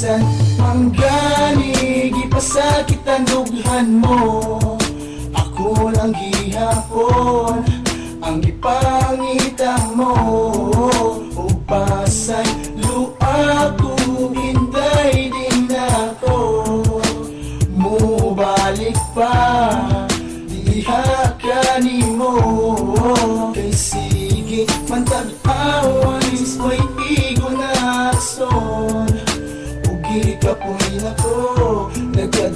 Bisan manggani Gipasakit ang dughan mo. Ako lang gihapon Ang gipangita mo. Upasay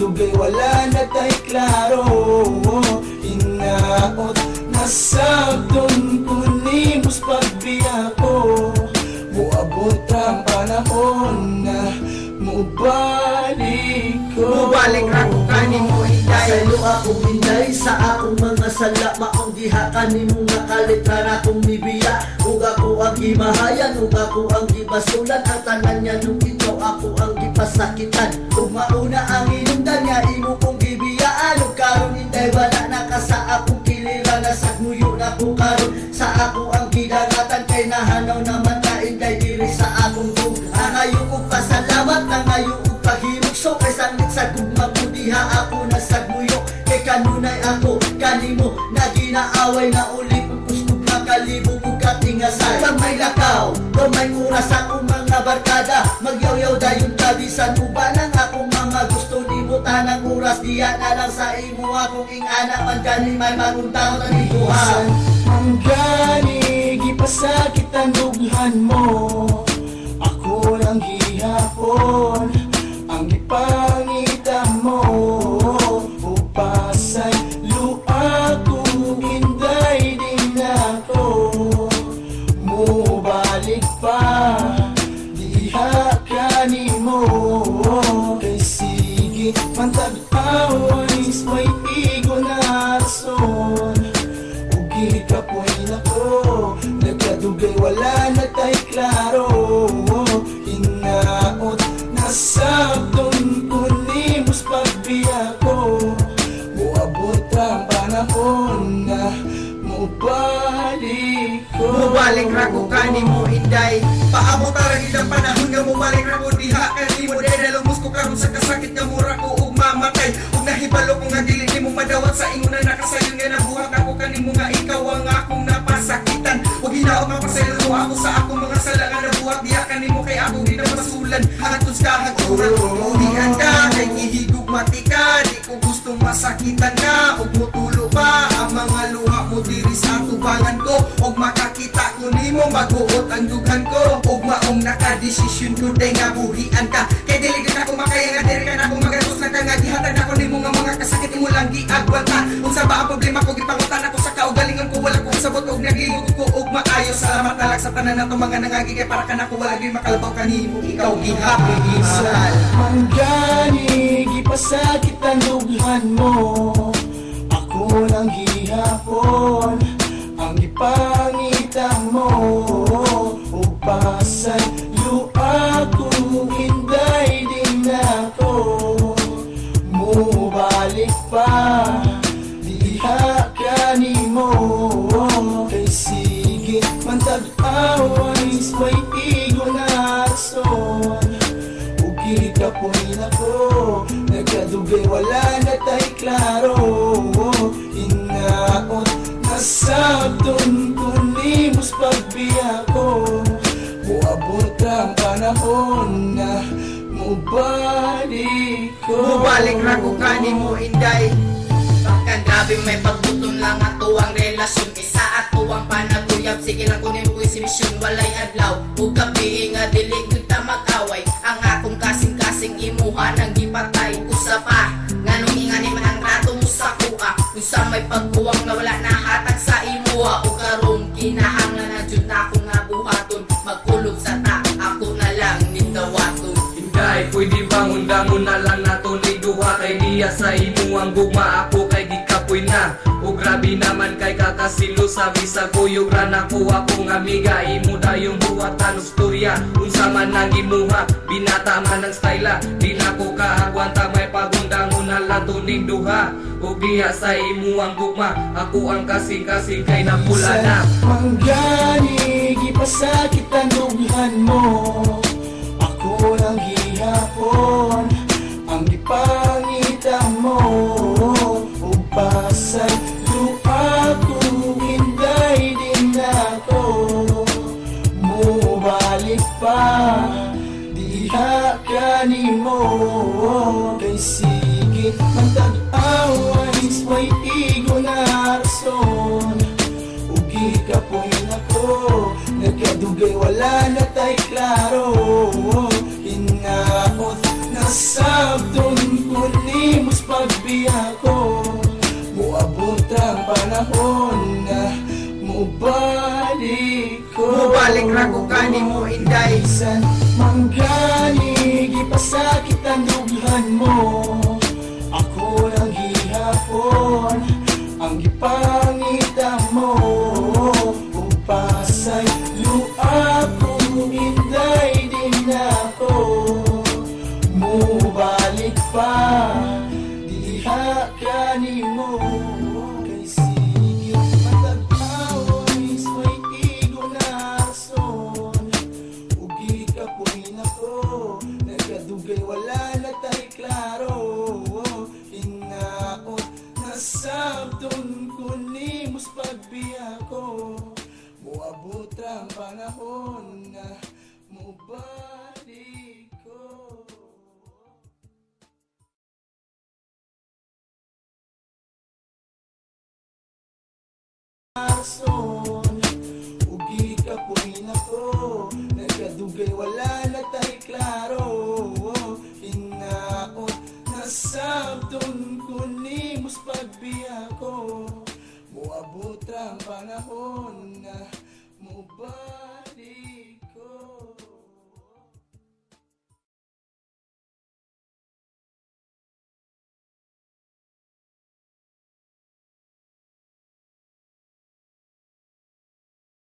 Nagkadugay wala na tay klaro. Inaot Nasabdon kunimos pagbiya ko Muabot ang panahon na Mubalik ko. Mubalik ako kanin mo hiday Masalo akong hinday sa akong mga sala Maong diha. Kanimo nga kalitran akong nibiya Ug ako ang gimahayan, ug ako ang gibasulan. Ang tanan niya nung ikaw ako ang gipasakitan. Ug mauna ang inundan niya imo kong gibiyaan Ug karon hinday wala na ka sa akong kilira Nasag muyo na ko karon sa ako ang gidagatan Kay nahanaw naman ka inday diri sa akong tug Nangayo kong pasalamat, nangayo kong paghimugso Kay sangit sa gugma ko diha ako nasagmuyo Kay kanunay ako, kanimo na ginaaway na uli. Pagkuskog na kalibog ug katingasay Gamay lakaw, gamay oras akong mga barkada. Magyawyaw dayon kabisan ubanan Diya na lang sa imo akong ingana Man gani may manguntaw na Bisan ikuhan manggani Gipasakit ang dughan mo. Ako lang gihapon Ang gipangita mo. Upasay luha ko Hinday din ako. Mubalik pa Diha ka ni mo. Kay sige man Nagkadugay wala na tay klaro. Inaot Nasabdon kunimos pagbiya ko. Muabot ang panahon na Mubalik ko. Mubalik ra ko kanin mo hinday Paabot ara gid ang panahon nga mubalik ra ko diha kani mo. Dai dalumos ko karon sa kasakit nga mura ko ug mamatay. Ug nahibalo ko nga dili nimo madawat sa ingon na nakasayon nga nabuhat ako kanimo nga ikaw ang mapasaylo ako sa akong mga sala nga nabuhat diha kanimo kay ako di na masulan. Hantud ka hagturan Udihan ka kay gihigog matika di ko gustong masakitan ka ug mutulo pa ang mga luha mo diri sa tubangan ko. Ug makakita ko nimo maguot ang dughan ko. Ug maong nakadesisyon ko day nga buhian ka. Kay dili gid ako makaya nga diri ka na ako magatos na ka nga gihatag ako nimo nga mga kasakit imo lang giagwal ka unsa ba ang problema ko gipangutan ako sa kaugalingon ko. Wala ko sabot ug nagigog ko ug maayo salamat na lang sa tanan nato mga nangagi kay para ka na ko wala gyud makalabaw kanimo ikaw Bisan gihapon manggani Gipasakit ang dughan mo. Ako lang gihapon Ang gipangita mo. Upasay na klaro. Inaot Nasabdon kunimos pagbiya ko. Muabot ang panahon na Mubalik ko. Mubalik ra ko kanin mo inday. Baka grabe may pagbuton lang ato ang relasyon. Isa ato ang panaguyab Sige lang kunin ko misyon Walay adlaw. Ug gabi nga dili gyud ta mag-away. Ang akong kasing-kasing imuha nang gipatay Usa pa Usa may pagkuwang na wala na hatag sa imuha O karong kinahanglan na jud na ako nga buhaton Magkulog sa ta Ako na lang nindawaton. Hinday, pwede bang undangon na lang nato ni duha? Kay diya sa imo ang gugma ako kay gikapoy na. O grabe naman kay kakasilo sabi sa kuyog ra nako akong amiga imo dayong buhatan og storya unsa man ang imuha binata man ang styla di nako kaagwanta may tuning duha o diya sa imo ang gugma. Ako ang kasing-kasing kay napula na. Manggani, gipasakit ang dughan mo. Ako lang gihapon Ang gipangita mo. Upasay lupa ko Hinday din ako. Mubalik pa Diha ka ni mo. Kay sige Nagkadugay wala na tay klaro. Hinaot na sabdon ko ni Mus pagbiya ko Muabot ang panahon na Mubalik ko. Mubalik ra ko kani mo inday panahon na Mubalik ko. Rason Ugi ka po ako Nagkadugay wala na tay klaro. Hinaot na sabdon ko ni Mus pagbiya ko Muabot ang panahon na